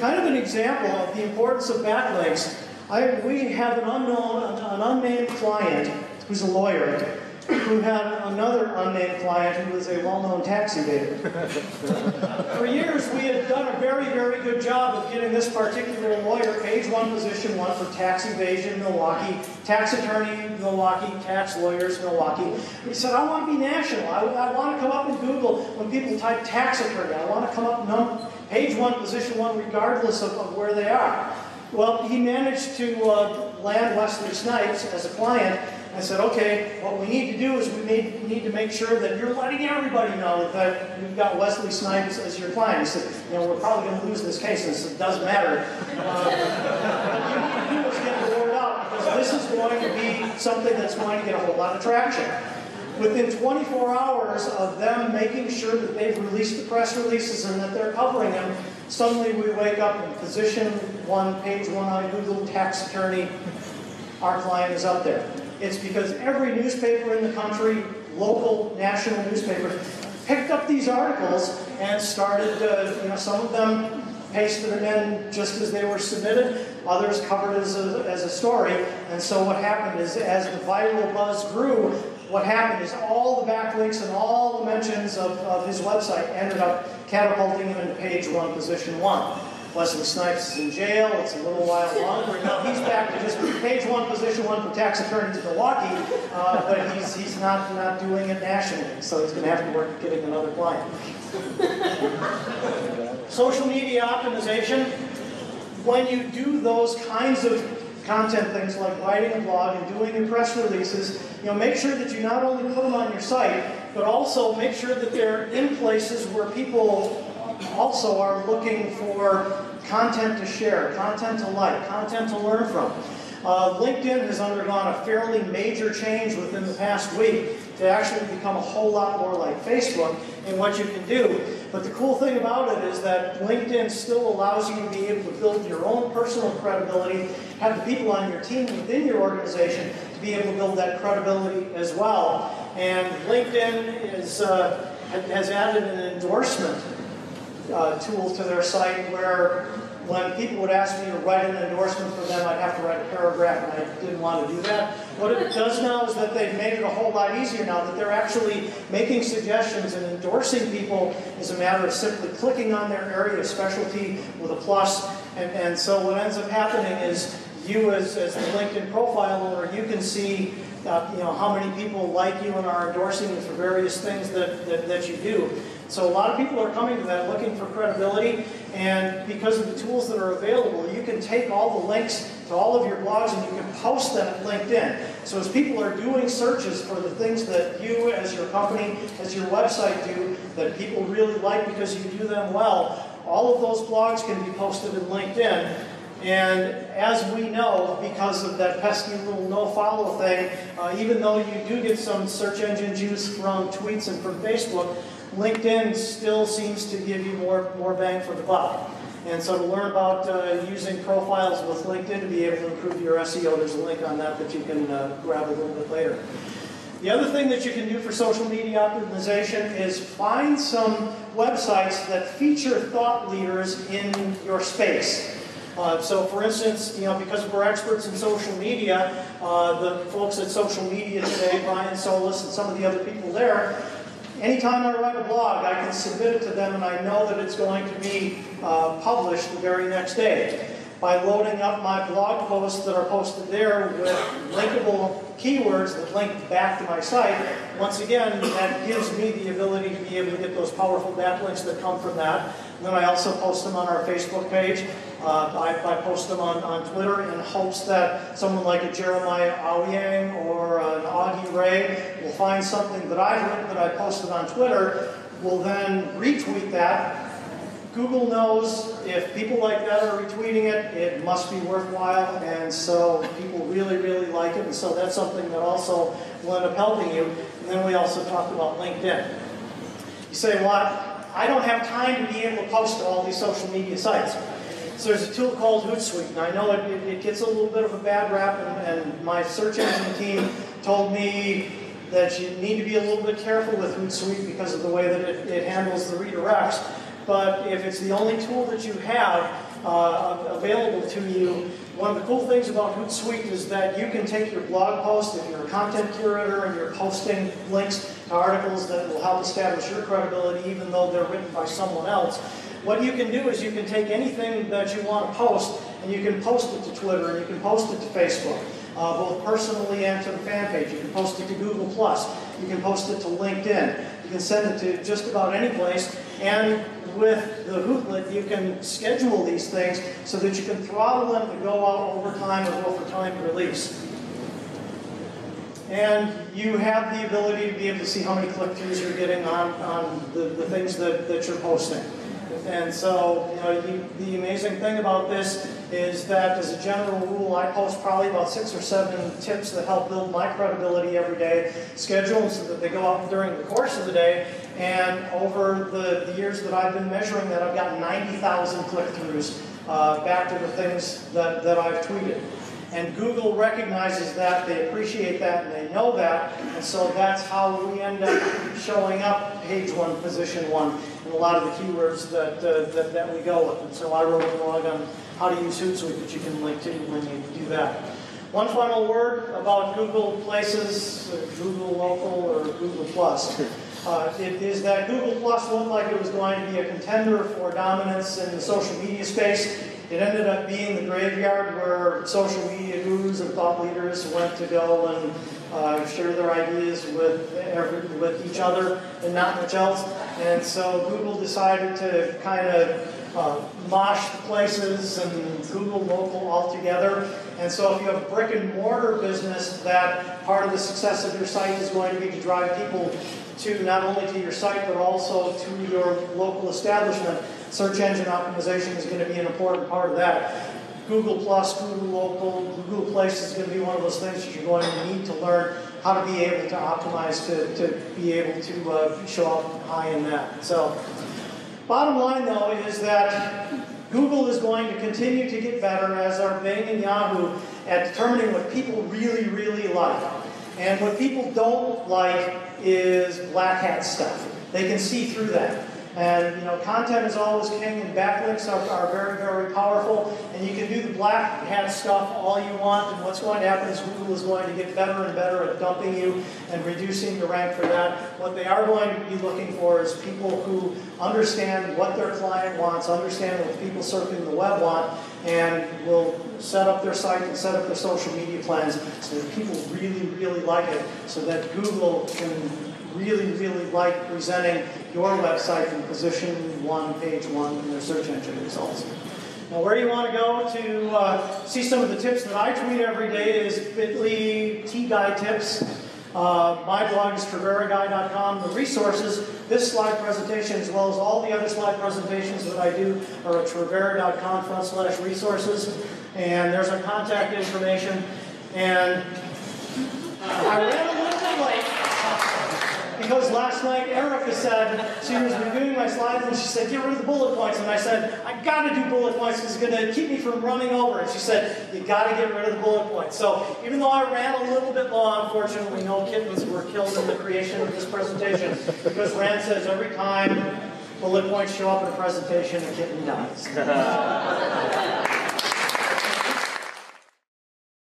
kind of an example of the importance of backlinks. I, we have an unknown, an unnamed client who's a lawyer who had another unnamed client who was a well-known tax evader. For years, we had done a very, very good job of getting this particular lawyer page one, position one for tax evasion, Milwaukee, tax attorney, Milwaukee, tax lawyers, Milwaukee. He said, I want to be national. I, I want to come up in Google when people type tax attorney. I want to come up num- page one, position one, regardless of, of where they are. Well, he managed to uh, land Wesley Snipes as a client, I said, okay, what we need to do is we need, need to make sure that you're letting everybody know that you've got Wesley Snipes as your client. He said, you know, we're probably going to lose this case. And it doesn't matter. Uh, you, you just get the word out because this is going to be something that's going to get a whole lot of traction. Within 24 hours of them making sure that they've released the press releases and that they're covering them, suddenly we wake up in position one, page one on Google, tax attorney, our client is up there. It's because every newspaper in the country, local, national newspapers, picked up these articles and started, uh, you know, some of them pasted them in just as they were submitted, others covered as a, as a story. And so what happened is as the viral buzz grew, what happened is all the backlinks and all the mentions of, of his website ended up catapulting him into page one, position one. Wesley Snipes is in jail. It's a little while longer. Now he's back to just page one, position one for tax attorneys in Milwaukee, uh, but he's, he's not, not doing it nationally, so he's going to have to work at getting another client. Social media optimization. When you do those kinds of content things like writing a blog and doing your press releases, you know, make sure that you not only put them on your site, but also make sure that they're in places where people also are looking for content to share, content to like, content to learn from. Uh, LinkedIn has undergone a fairly major change within the past week to actually become a whole lot more like Facebook in what you can do. But the cool thing about it is that LinkedIn still allows you to be able to build your own personal credibility, have the people on your team within your organization to be able to build that credibility as well. And LinkedIn is, uh, has added an endorsement uh, tool to their site where when people would ask me to write an endorsement for them, I'd have to write a paragraph, and I didn't want to do that. What it does now is that they've made it a whole lot easier now that they're actually making suggestions and endorsing people as a matter of simply clicking on their area of specialty with a plus. And, and so what ends up happening is you as, as the LinkedIn profile owner, you can see uh, you know, how many people like you and are endorsing you for various things that, that, that you do. So a lot of people are coming to that looking for credibility, and because of the tools that are available, you can take all the links to all of your blogs and you can post them at LinkedIn. So as people are doing searches for the things that you as your company, as your website do, that people really like because you do them well, all of those blogs can be posted in LinkedIn. And as we know, because of that pesky little no-follow thing, uh, even though you do get some search engine juice from tweets and from Facebook, LinkedIn still seems to give you more, more bang for the buck. And so to learn about uh, using profiles with LinkedIn to be able to improve your SEO, there's a link on that that you can uh, grab a little bit later. The other thing that you can do for social media optimization is find some websites that feature thought leaders in your space. Uh, so, for instance, you know, because we're experts in social media, uh, the folks at Social Media Today, Brian Solis and some of the other people there, anytime I write a blog, I can submit it to them and I know that it's going to be uh, published the very next day. By loading up my blog posts that are posted there with linkable keywords that link back to my site, once again, that gives me the ability to be able to get those powerful backlinks that come from that. And then I also post them on our Facebook page. Uh, I, I, post them on, on Twitter in hopes that someone like a Jeremiah Owyang or an Augie Ray will find something that I've written that I posted on Twitter, will then retweet that. Google knows if people like that are retweeting it, it must be worthwhile, and so people really, really like it, and so that's something that also will end up helping you. And then we also talked about LinkedIn. You say, well, I don't have time to be able to post to all these social media sites. So there's a tool called Hootsuite, and I know it, it, gets a little bit of a bad rap, and, and, my search engine team told me that you need to be a little bit careful with Hootsuite because of the way that it, it handles the redirects. But if it's the only tool that you have uh, available to you, one of the cool things about Hootsuite is that you can take your blog post, if you're a content curator and you're posting links to articles that will help establish your credibility even though they're written by someone else, what you can do is you can take anything that you want to post and you can post it to Twitter and you can post it to Facebook, uh, both personally and to the fan page. You can post it to Google+, you can post it to LinkedIn, you can send it to just about any place, and with the Hootlet, you can schedule these things so that you can throttle them to go out over time or for time release. And you have the ability to be able to see how many click-throughs you're getting on, on the, the things that, that you're posting. And so, you know, you, the amazing thing about this is that as a general rule, I post probably about six or seven tips that help build my credibility every day, schedule so that they go out during the course of the day, and over the, the years that I've been measuring that, I've got 90,000 click-throughs uh, back to the things that, that I've tweeted. And Google recognizes that, they appreciate that, and they know that, and so that's how we end up showing up page one, position one, and a lot of the keywords that, uh, that, that, we go with. And so I wrote a blog on how to use Hootsuite that you can link to when you do that. One final word about Google Places, Google Local, or Google Plus. Uh, it is that Google Plus looked like it was going to be a contender for dominance in the social media space. It ended up being the graveyard where social media gurus and thought leaders went to go and uh, share their ideas with, every, with each other and not much else. And so Google decided to kind of uh, mosh places and Google local altogether. And so if you have a brick and mortar business, that part of the success of your site is going to be to drive people to not only to your site, but also to your local establishment. Search engine optimization is going to be an important part of that. Google Plus, Google Local, Google Place is going to be one of those things that you're going to need to learn how to be able to optimize to, to be able to uh, show up high in that. So, bottom line though is that Google is going to continue to get better, as are Bing and Yahoo, at determining what people really, really like. And what people don't like is black hat stuff. They can see through that. And you know, content is always king, and backlinks are, are, very, very powerful. And you can do the black hat stuff all you want. And what's going to happen is Google is going to get better and better at dumping you and reducing your rank for that. What they are going to be looking for is people who understand what their client wants, understand what the people surfing the web want, and will set up their site and set up their social media plans so that people really, really like it, so that Google can really, really like presenting your website from position one, page one in their search engine results. Now, where you want to go to uh, see some of the tips that I tweet every day is bit.ly T-Guy tips. Uh, my blog is TriveraGuy.com. The resources, this slide presentation, as well as all the other slide presentations that I do, are at Trivera.com front slash resources. And there's our contact information. And uh, I ran a little bit late because last night Erica said, she was reviewing my slides and she said, get rid of the bullet points. And I said, I gotta do bullet points because it's gonna keep me from running over. And she said, you gotta get rid of the bullet points. So even though I ran a little bit long, unfortunately no kittens were killed in the creation of this presentation because Rand says every time bullet points show up in a presentation, a kitten dies.